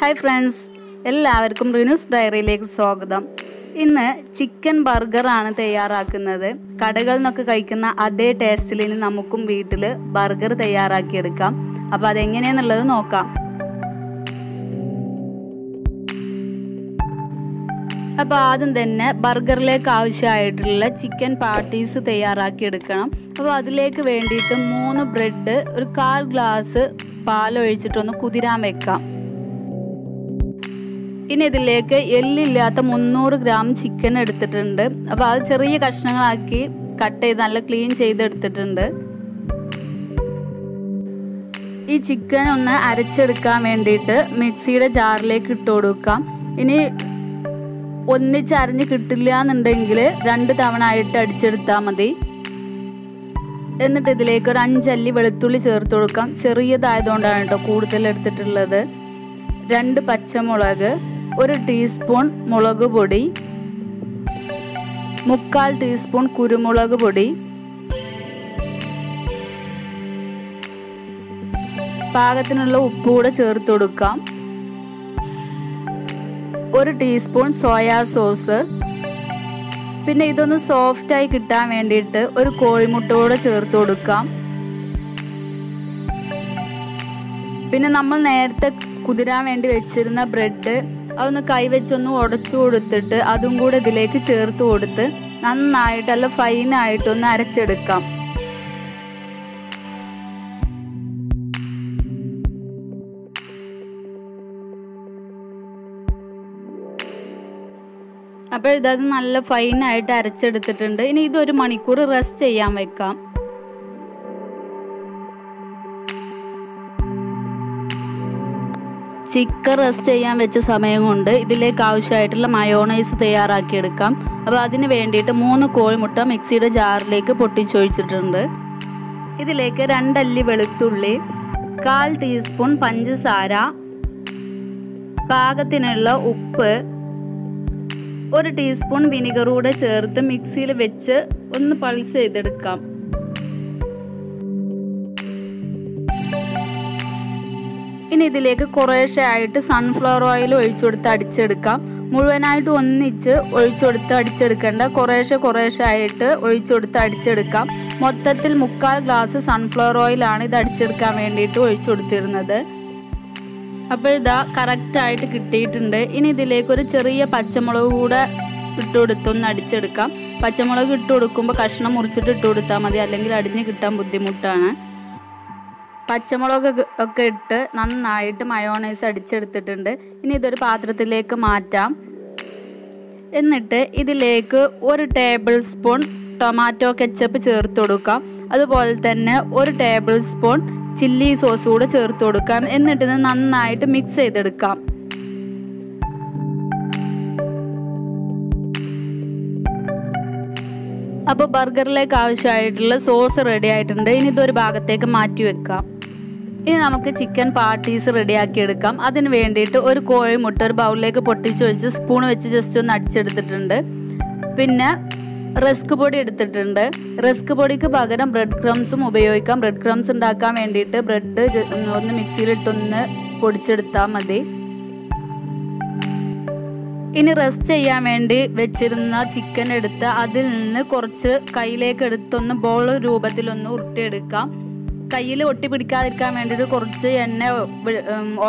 Hi friends എല്ലാവർക്കും റിനൂസ് ഡയറിയിലേക്ക് സ്വാഗതം. ഇന്ന് ചിക്കൻ ബർഗറാണ് തയ്യാറാക്കുന്നത്. കടകളിൽ നിന്നൊക്കെ കഴിക്കുന്ന അതേ ടേസ്റ്റിൽ ഇനി നമുക്കും വീട്ടിൽ ബർഗർ തയ്യാറാക്കിയെടുക്കാം. അപ്പോൾ അതെങ്ങനെയാന്നുള്ളത് നോക്കാം. അപ്പോൾ ആദ്യം തന്നെ ബർഗറിലേക്ക് ആവശ്യമായിട്ടുള്ള ചിക്കൻ പാർട്ടീസ് തയ്യാറാക്കി എടുക്കണം അപ്പോൾ അതിലേക്ക് വേണ്ടിയിട്ട് മൂന്ന് ബ്രെഡ് ഒരു കാൽ ഗ്ലാസ് പാലൊഴിച്ചിട്ടൊന്ന് കുതിരാൻ വെക്കാം. ഇനി ഇതിലേക്ക് എല്ലില്ലാത്ത മുന്നൂറ് ഗ്രാം ചിക്കൻ എടുത്തിട്ടുണ്ട്. അപ്പോൾ അത് ചെറിയ കഷ്ണങ്ങളാക്കി കട്ട് ചെയ്ത് നല്ല ക്ലീൻ ചെയ്തെടുത്തിട്ടുണ്ട്. ഈ ചിക്കൻ ഒന്ന് അരച്ചെടുക്കാൻ വേണ്ടിയിട്ട് മിക്സിയുടെ ജാറിലേക്ക് ഇട്ട് കൊടുക്കാം. ഇനി ഒന്നിച്ച് അരഞ്ഞ് കിട്ടില്ല എന്നുണ്ടെങ്കിൽ രണ്ട് തവണ ആയിട്ട് അടിച്ചെടുത്താൽ മതി. എന്നിട്ട് ഇതിലേക്ക് ഒരു അഞ്ചല്ലി വെളുത്തുള്ളി ചേർത്ത് കൊടുക്കാം. ചെറിയതായതുകൊണ്ടാണ് കേട്ടോ കൂടുതൽ എടുത്തിട്ടുള്ളത്. രണ്ട് പച്ചമുളക് ഒരു ടീസ്പൂൺ മുളക് പൊടി മുക്കാൽ ടീസ്പൂൺ കുരുമുളക് പൊടി പാകത്തിനുള്ള ഉപ്പ് കൂടെ ചേർത്ത് കൊടുക്കാം. ഒരു ടീസ്പൂൺ സോയാ സോസ്. പിന്നെ ഇതൊന്ന് സോഫ്റ്റായി കിട്ടാൻ വേണ്ടിയിട്ട് ഒരു കോഴിമുട്ട കൂടെ ചേർത്ത് കൊടുക്കാം. പിന്നെ നമ്മൾ നേരത്തെ കുതിരാൻ വേണ്ടി വെച്ചിരുന്ന ബ്രെഡ് അതൊന്ന് കൈവച്ചൊന്ന് ഉടച്ചു കൊടുത്തിട്ട് അതും കൂടെ ഇതിലേക്ക് ചേർത്ത് കൊടുത്ത് നന്നായിട്ട് അല്ല ഫൈനായിട്ടൊന്ന് അരച്ചെടുക്കാം. അപ്പോൾ ഇതത് നല്ല ഫൈനായിട്ട് അരച്ചെടുത്തിട്ടുണ്ട്. ഇനി ഇതൊരു മണിക്കൂർ റെസ്റ്റ് ചെയ്യാൻ വെക്കാം. ചിക്കൻ റെസ്റ്റ് ചെയ്യാൻ വെച്ച സമയം കൊണ്ട് ഇതിലേക്ക് ആവശ്യമായിട്ടുള്ള മയോണൈസ് തയ്യാറാക്കിയെടുക്കാം. അപ്പോൾ അതിന് വേണ്ടിയിട്ട് മൂന്ന് കോഴിമുട്ട മിക്സിയുടെ ജാറിലേക്ക് പൊട്ടിച്ചൊഴിച്ചിട്ടുണ്ട്. ഇതിലേക്ക് രണ്ടല്ലി വെളുത്തുള്ളി കാൽ ടീസ്പൂൺ പഞ്ചസാര പാകത്തിനുള്ള ഉപ്പ് ഒരു ടീസ്പൂൺ വിനിഗർ കൂടെ ചേർത്ത് മിക്സിയിൽ വെച്ച് ഒന്ന് പൾസ് ചെയ്തെടുക്കാം. ഇനി ഇതിലേക്ക് കുറേശ്ശെ ആയിട്ട് സൺഫ്ലവർ ഓയിൽ ഒഴിച്ചുകൊടുത്ത് അടിച്ചെടുക്കാം. മുഴുവനായിട്ട് ഒന്നിച്ച് ഒഴിച്ചുകൊടുത്ത് അടിച്ചെടുക്കേണ്ട കുറേശ്ശെ കുറേശ്ശെ ആയിട്ട് ഒഴിച്ചുകൊടുത്ത് അടിച്ചെടുക്കാം. മൊത്തത്തിൽ മുക്കാൽ ഗ്ലാസ് സൺഫ്ലവർ ഓയിലാണ് ഇത് അടിച്ചെടുക്കാൻ വേണ്ടിയിട്ട് ഒഴിച്ചു കൊടുത്തിരുന്നത് അപ്പോൾ ഇതാ കറക്റ്റായിട്ട് കിട്ടിയിട്ടുണ്ട്. ഇനി ഇതിലേക്ക് ഒരു ചെറിയ പച്ചമുളക് കൂടെ ഇട്ട് കൊടുത്തൊന്ന് അടിച്ചെടുക്കാം. പച്ചമുളക് ഇട്ട് കൊടുക്കുമ്പോൾ കഷ്ണം മുറിച്ചിട്ട് ഇട്ട് കൊടുത്താൽ മതി. അല്ലെങ്കിൽ അടിഞ്ഞ് കിട്ടാൻ ബുദ്ധിമുട്ടാണ്. പച്ചമുളക് ഒക്കെ ഇട്ട് നന്നായിട്ട് മയോണൈസ് അടിച്ചെടുത്തിട്ടുണ്ട്. ഇനി ഇതൊരു പാത്രത്തിലേക്ക് മാറ്റാം. എന്നിട്ട് ഇതിലേക്ക് ഒരു ടേബിൾ സ്പൂൺ ടൊമാറ്റോ കെച്ചപ്പ് ചേർത്ത് കൊടുക്കാം. അതുപോലെ തന്നെ ഒരു ടേബിൾ സ്പൂൺ ചില്ലി സോസ് കൂടെ ചേർത്ത് കൊടുക്കാം. എന്നിട്ട് ഇത് നന്നായിട്ട് മിക്സ് ചെയ്തെടുക്കാം. അപ്പോൾ ബർഗറിലേക്ക് ആവശ്യമായിട്ടുള്ള സോസ് റെഡി ആയിട്ടുണ്ട്. ഇനി ഇതൊരു ഭാഗത്തേക്ക് മാറ്റി വെക്കാം. ഇനി നമുക്ക് ചിക്കൻ പാർട്ടീസ് റെഡിയാക്കി എടുക്കാം. അതിന് വേണ്ടിയിട്ട് ഒരു കോഴിമുട്ട ഒരു ബൗളിലേക്ക് പൊട്ടിച്ച് വെച്ച് സ്പൂൺ വെച്ച് ജസ്റ്റ് ഒന്ന് അടിച്ചെടുത്തിട്ടുണ്ട്. പിന്നെ റസ്ക് പൊടി എടുത്തിട്ടുണ്ട്. റസ്ക് പൊടിക്ക് പകരം ബ്രെഡ് ക്രംസും ഉപയോഗിക്കാം. ബ്രെഡ് ക്രംസ് ഉണ്ടാക്കാൻ വേണ്ടിയിട്ട് ബ്രെഡ് ഒന്ന് മിക്സിയിലിട്ടൊന്ന് പൊടിച്ചെടുത്താൽ മതി. ഇനി റെസ്റ്റ് ചെയ്യാൻ വേണ്ടി വെച്ചിരുന്ന ചിക്കൻ എടുത്ത് അതിൽ നിന്ന് കുറച്ച് കയ്യിലേക്ക് എടുത്തൊന്ന് ബോൾ രൂപത്തിലൊന്ന് ഉരുട്ടിയെടുക്കാം. കയ്യിൽ ഒട്ടി പിടിക്കാതിരിക്കാൻ വേണ്ടിയിട്ട് കുറച്ച് എണ്ണ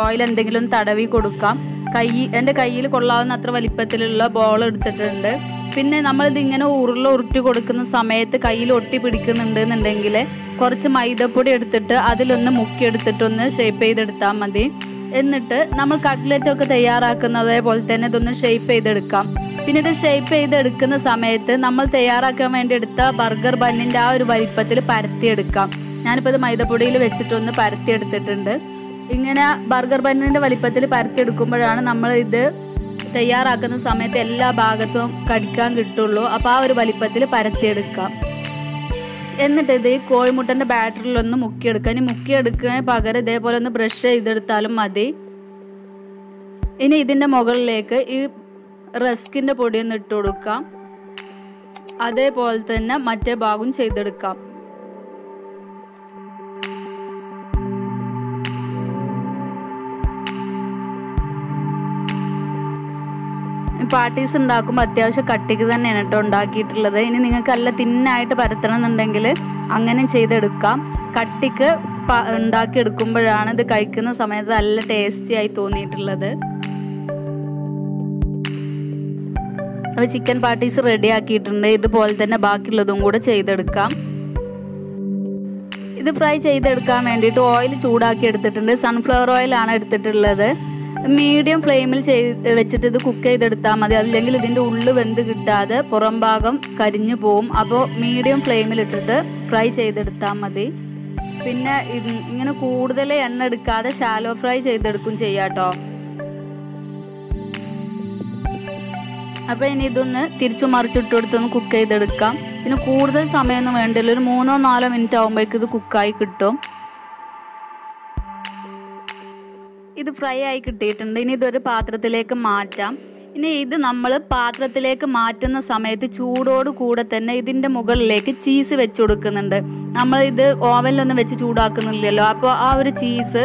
ഓയിൽ എന്തെങ്കിലും തടവി കൊടുക്കാം. കൈ എന്റെ കയ്യിൽ കൊള്ളാവുന്ന അത്ര വലിപ്പത്തിലുള്ള ബോൾ എടുത്തിട്ടുണ്ട്. പിന്നെ നമ്മളിത് ഇങ്ങനെ ഉരുള ഉരുട്ടി കൊടുക്കുന്ന സമയത്ത് കയ്യിൽ ഒട്ടി പിടിക്കുന്നുണ്ട് എന്നുണ്ടെങ്കിൽ കുറച്ച് മൈദപ്പൊടി എടുത്തിട്ട് അതിലൊന്ന് മുക്കിയെടുത്തിട്ടൊന്ന് ഷേപ്പ് ചെയ്തെടുത്താൽ മതി. എന്നിട്ട് നമ്മൾ കട്ട്ലറ്റ് ഒക്കെ തയ്യാറാക്കുന്നത് പോലെ തന്നെ ഇതൊന്ന് ഷേപ്പ് ചെയ്തെടുക്കാം. പിന്നെ ഇത് ഷേപ്പ് ചെയ്തെടുക്കുന്ന സമയത്ത് നമ്മൾ തയ്യാറാക്കാൻ വേണ്ടി എടുത്ത ബർഗർ ബണ്ണിന്റെ ആ ഒരു വലിപ്പത്തിൽ പരത്തിയെടുക്കാം. ഞാനിപ്പോൾ ഇത് മൈദപ്പൊടിയിൽ വെച്ചിട്ടൊന്ന് പരത്തിയെടുത്തിട്ടുണ്ട്. ഇങ്ങനെ ബർഗർ ബണ്ണിന്റെ വലിപ്പത്തിൽ പരത്തിയെടുക്കുമ്പോഴാണ് നമ്മൾ ഇത് തയ്യാറാക്കുന്ന സമയത്ത് എല്ലാ ഭാഗത്തും കടിക്കാൻ കിട്ടുള്ളൂ. അപ്പോൾ ആ ഒരു വലിപ്പത്തിൽ പരത്തിയെടുക്കാം. എന്നിട്ട് ഇത് ഈ കോഴിമുട്ടന്റെ ബാറ്ററിലൊന്ന് മുക്കിയെടുക്കുക ഇനി മുക്കിയെടുക്കുന്നതിന് പകരം ഇതേപോലെ ഒന്ന് ബ്രഷ് ചെയ്തെടുത്താലും മതി. ഇനി ഇതിന്റെ മുകളിലേക്ക് ഈ റസ്കിന്റെ പൊടി ഒന്ന് ഇട്ട് കൊടുക്കാം. അതേപോലെ തന്നെ മറ്റേ ഭാഗം ചെയ്തെടുക്കാം. പാർട്ടീസ് ഉണ്ടാക്കുമ്പോൾ അത്യാവശ്യം കട്ടിക്ക് തന്നെയാണ് കേട്ടോ ഉണ്ടാക്കിയിട്ടുള്ളത്. ഇനി നിങ്ങൾക്ക് നല്ല തിന്നായിട്ട് പരത്തണം എന്നുണ്ടെങ്കിൽ അങ്ങനെ ചെയ്തെടുക്കാം. കട്ടിക്ക് ഉണ്ടാക്കിയെടുക്കുമ്പോഴാണ് ഇത് കഴിക്കുന്ന സമയത്ത് നല്ല ടേസ്റ്റി ആയി തോന്നിയിട്ടുള്ളത്. അപ്പോൾ ചിക്കൻ പാർട്ടീസ് റെഡി ആക്കിയിട്ടുണ്ട്. ഇതുപോലെ തന്നെ ബാക്കിയുള്ളതും കൂടെ ചെയ്തെടുക്കാം. ഇത് ഫ്രൈ ചെയ്തെടുക്കാൻ വേണ്ടിയിട്ട് ഓയിൽ ചൂടാക്കി എടുത്തിട്ടുണ്ട്. സൺഫ്ലവർ ഓയിലാണ് എടുത്തിട്ടുള്ളത്. മീഡിയം ഫ്ലെയിമിൽ ചെയ്ത് വെച്ചിട്ട് ഇത് കുക്ക് ചെയ്തെടുത്താൽ മതി. അല്ലെങ്കിൽ ഇതിന്റെ ഉള്ളു വെന്ത് കിട്ടാതെ പുറം ഭാഗം കരിഞ്ഞു പോവും. അപ്പോൾ മീഡിയം ഫ്ലെയിമിൽ ഇട്ടിട്ട് ഫ്രൈ ചെയ്തെടുത്താൽ മതി. പിന്നെ ഇങ്ങനെ കൂടുതൽ എണ്ണ എടുക്കാതെ ഷാലോ ഫ്രൈ ചെയ്തെടുക്കും ചെയ്യാട്ടോ അപ്പോൾ ഇനി ഇതൊന്ന് തിരിച്ചു മറിച്ചിട്ട് കൊടുത്തൊന്ന് കുക്ക് ചെയ്തെടുക്കാം. പിന്നെ കൂടുതൽ സമയമൊന്നും വേണ്ടില്ല. ഒരു മൂന്നോ നാലോ മിനിറ്റ് ആകുമ്പോഴേക്കും ഇത് കുക്കായി കിട്ടും. ഇത് ഫ്രൈ ആയി കിട്ടിയിട്ടുണ്ട്. ഇനി ഇതൊരു പാത്രത്തിലേക്ക് മാറ്റാം. ഇനി ഇത് നമ്മൾ പാത്രത്തിലേക്ക് മാറ്റുന്ന സമയത്ത് ചൂടോട് കൂടെ തന്നെ ഇതിന്റെ മുകളിലേക്ക് ചീസ് വെച്ച് കൊടുക്കുന്നുണ്ട്. നമ്മൾ ഇത് ഓവനിലൊന്നും വെച്ച് ചൂടാക്കുന്നില്ലല്ലോ. അപ്പോൾ ആ ഒരു ചീസ്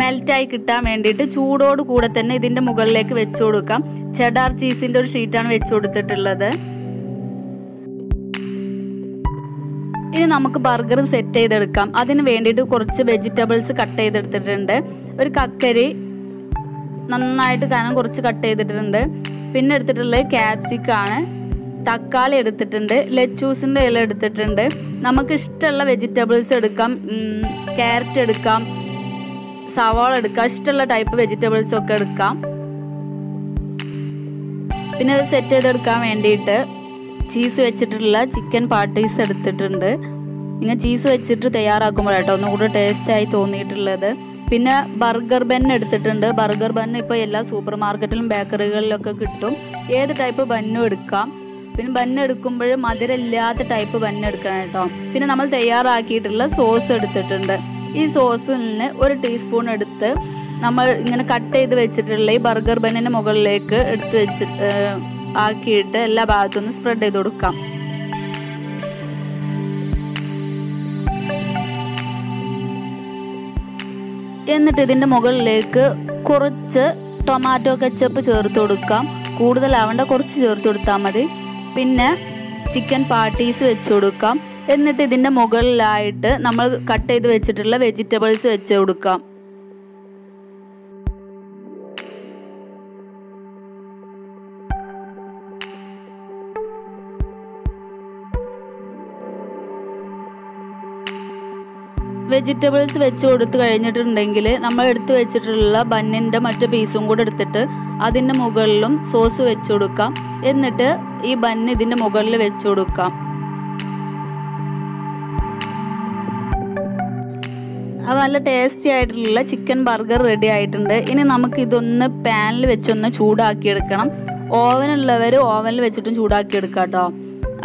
മെൽറ്റായി കിട്ടാൻ വേണ്ടിയിട്ട് ചൂടോട് കൂടെ തന്നെ ഇതിന്റെ മുകളിലേക്ക് വെച്ച് കൊടുക്കാം. ചെഡാർ ചീസിന്റെ ഒരു ഷീറ്റാണ് വെച്ച് കൊടുത്തിട്ടുള്ളത്. ഇനി നമുക്ക് ബർഗർ സെറ്റ് ചെയ്തെടുക്കാം. അതിന് വേണ്ടിയിട്ട് കുറച്ച് വെജിറ്റബിൾസ് കട്ട് ചെയ്തെടുത്തിട്ടുണ്ട്. ഒരു കക്കരി നന്നായിട്ട് കനം കുറച്ച് കട്ട് ചെയ്തിട്ടുണ്ട്. പിന്നെ എടുത്തിട്ടുള്ളത് ക്യാപ്സിക്കാണ് തക്കാളി എടുത്തിട്ടുണ്ട്. ലെച്ചൂസിന്റെ ഇല എടുത്തിട്ടുണ്ട്. നമുക്ക് ഇഷ്ടമുള്ള വെജിറ്റബിൾസ് എടുക്കാം. ക്യാരറ്റ് എടുക്കാം. സവാള എടുക്കാം. ഇഷ്ടമുള്ള ടൈപ്പ് വെജിറ്റബിൾസ് ഒക്കെ എടുക്കാം. പിന്നെ അത് സെറ്റ് ചെയ്തെടുക്കാൻ വേണ്ടിയിട്ട് ചീസ് വെച്ചിട്ടുള്ള ചിക്കൻ പാർട്ടീസ് എടുത്തിട്ടുണ്ട്. ഇങ്ങനെ ചീസ് വെച്ചിട്ട് തയ്യാറാക്കുമ്പോഴാട്ടോ ഒന്നുകൂടെ ടേസ്റ്റായി തോന്നിയിട്ടുള്ളത്. പിന്നെ ബർഗർ ബൻ എടുത്തിട്ടുണ്ട്. ബർഗർ ബൻ ഇപ്പോൾ എല്ലാ സൂപ്പർ മാർക്കറ്റിലും ബേക്കറികളിലൊക്കെ കിട്ടും. ഏത് ടൈപ്പ് ബന്നും എടുക്കാം. പിന്നെ ബന്ന് എടുക്കുമ്പോൾ മധുരമില്ലാത്ത ടൈപ്പ് ബന്ന് എടുക്കണം കേട്ടോ. പിന്നെ നമ്മൾ തയ്യാറാക്കിയിട്ടുള്ള സോസ് എടുത്തിട്ടുണ്ട്. ഈ സോസിൽ നിന്ന് ഒരു ടീസ്പൂൺ എടുത്ത് നമ്മൾ ഇങ്ങനെ കട്ട് ചെയ്ത് വെച്ചിട്ടുള്ള ഈ ബർഗർ ബന്നിന് മുകളിലേക്ക് എടുത്ത് വെച്ചിട്ട് ആക്കിയിട്ട് എല്ലാ ഭാഗത്തുനിന്ന് സ്പ്രെഡ് ചെയ്ത് കൊടുക്കാം. എന്നിട്ട് ഇതിന്റെ മുകളിലേക്ക് കുറച്ച് ടൊമാറ്റോ കെച്ചപ്പ് ചേർത്ത് കൊടുക്കാം. കൂടുതലാവേണ്ട കുറച്ച് ചേർത്ത് കൊടുത്താൽ മതി. പിന്നെ ചിക്കൻ പാർട്ടീസ് വെച്ച് കൊടുക്കാം. എന്നിട്ട് ഇതിന്റെ മുകളിലായിട്ട് നമ്മൾ കട്ട് ചെയ്ത് വെച്ചിട്ടുള്ള വെജിറ്റബിൾസ് വെച്ച് കൊടുക്കാം. വെജിറ്റബിൾസ് വെച്ച് കൊടുത്തു കഴിഞ്ഞിട്ടുണ്ടെങ്കിൽ നമ്മൾ എടുത്തു വെച്ചിട്ടുള്ള ബന്നിന്റെ മറ്റു പീസും കൂടെ എടുത്തിട്ട് അതിന്റെ മുകളിലും സോസ് വെച്ച് കൊടുക്കാം. എന്നിട്ട് ഈ ബന്ന് ഇതിന്റെ മുകളിൽ വെച്ച് കൊടുക്കാം. അത് നല്ല ടേസ്റ്റി ആയിട്ടുള്ള ചിക്കൻ ബർഗർ റെഡി ആയിട്ടുണ്ട്. ഇനി നമുക്ക് ഇതൊന്ന് പാനിൽ വെച്ചൊന്ന് ചൂടാക്കി എടുക്കണം ഓവനുള്ളവർ ഓവനിൽ വെച്ചിട്ടും ചൂടാക്കി എടുക്കാം കേട്ടോ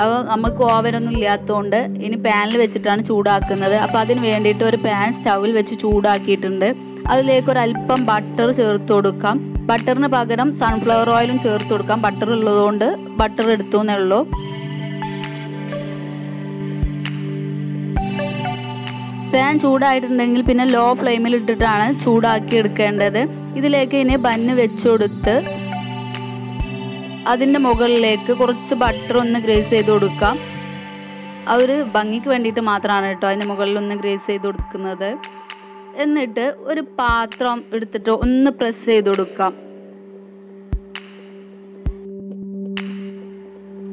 അപ്പോൾ നമുക്ക് ഓവനൊന്നും ഇല്ലാത്തതുകൊണ്ട് ഇനി പാനിൽ വെച്ചിട്ടാണ് ചൂടാക്കുന്നത്. അപ്പോൾ അതിന് വേണ്ടിയിട്ട് ഒരു പാൻ സ്റ്റൗവിൽ വെച്ച് ചൂടാക്കിയിട്ടുണ്ട്. അതിലേക്ക് ഒരു അല്പം ബട്ടർ ചേർത്ത് കൊടുക്കാം. ബട്ടറിന് പകരം സൺഫ്ലവർ ഓയിലും ചേർത്ത് കൊടുക്കാം. ബട്ടർ ഉള്ളതുകൊണ്ട് ബട്ടർ എടുത്തു എന്നേ ഉള്ളൂ. പാൻ ചൂടായിട്ടുണ്ടെങ്കിൽ പിന്നെ ലോ ഫ്ലെയിമിൽ ഇട്ടിട്ടാണ് ചൂടാക്കി എടുക്കേണ്ടത്. ഇതിലേക്ക് ഇനി ബന്ന് വെച്ച് കൊടുത്ത് അതിന്റെ മുകളിലേക്ക് കുറച്ച് ബട്ടർ ഒന്ന് ഗ്രേസ് ചെയ്ത് കൊടുക്കാം. ആ ഒരു ഭംഗിക്ക് വേണ്ടിയിട്ട് മാത്രമാണ് കേട്ടോ അതിന്റെ മുകളിൽ ഒന്ന് ഗ്രേസ് ചെയ്ത് കൊടുക്കുന്നത്. എന്നിട്ട് ഒരു പാത്രം എടുത്തിട്ട് ഒന്ന് പ്രസ് ചെയ്ത് കൊടുക്കാം.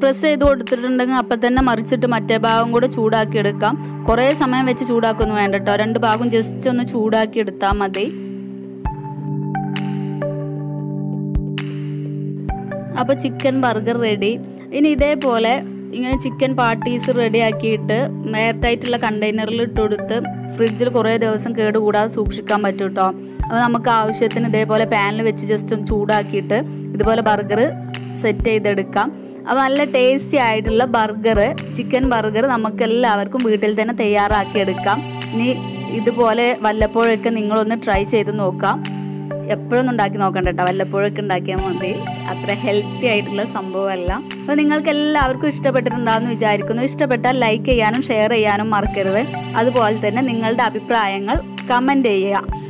പ്രസ് ചെയ്ത് കൊടുത്തിട്ടുണ്ടെങ്കിൽ അപ്പം തന്നെ മറിച്ചിട്ട് മറ്റേ ഭാഗം കൂടെ ചൂടാക്കി എടുക്കാം. കുറേ സമയം വെച്ച് ചൂടാക്കൊന്നും വേണ്ട കേട്ടോ. രണ്ട് ഭാഗം ജസ്റ്റ് ഒന്ന് ചൂടാക്കി എടുത്താൽ മതി. അപ്പോൾ ചിക്കൻ ബർഗർ റെഡി ഇനി ഇതേപോലെ ഇങ്ങനെ ചിക്കൻ പാർട്ടീസ് റെഡി ആക്കിയിട്ട് എയർ ടൈറ്റുള്ള കണ്ടെയ്നറിൽ ഇട്ട് കൊടുത്ത് ഫ്രിഡ്ജിൽ കുറേ ദിവസം കേടുകൂടാതെ സൂക്ഷിക്കാൻ പറ്റും കേട്ടോ അപ്പോൾ നമുക്ക് ആവശ്യത്തിന് ഇതേപോലെ പാനിൽ വെച്ച് ജസ്റ്റ് ഒന്ന് ചൂടാക്കിയിട്ട് ഇതുപോലെ ബർഗർ സെറ്റ് ചെയ്തെടുക്കാം. അപ്പോൾ നല്ല ടേസ്റ്റി ആയിട്ടുള്ള ബർഗർ ചിക്കൻ ബർഗർ നമുക്ക് എല്ലാവർക്കും വീട്ടിൽ തന്നെ തയ്യാറാക്കി എടുക്കാം. ഇനി ഇതുപോലെ വല്ലപ്പോഴൊക്കെ നിങ്ങളൊന്ന് ട്രൈ ചെയ്ത് നോക്കാം. എപ്പോഴൊന്നും ഉണ്ടാക്കി നോക്കണ്ട കേട്ടോ. വല്ലപ്പോഴൊക്കെ ഉണ്ടാക്കിയാൽ മതി. അത്ര ഹെൽത്തി ആയിട്ടുള്ള സംഭവമല്ല. അപ്പോൾ നിങ്ങൾക്ക് എല്ലാവർക്കും ഇഷ്ടപ്പെട്ടിട്ടുണ്ടാകുമെന്ന് വിചാരിക്കുന്നു. ഇഷ്ടപ്പെട്ടാൽ ലൈക്ക് ചെയ്യാനും ഷെയർ ചെയ്യാനും മറക്കരുത്. അതുപോലെ തന്നെ നിങ്ങളുടെ അഭിപ്രായങ്ങൾ കമന്റ് ചെയ്യുക.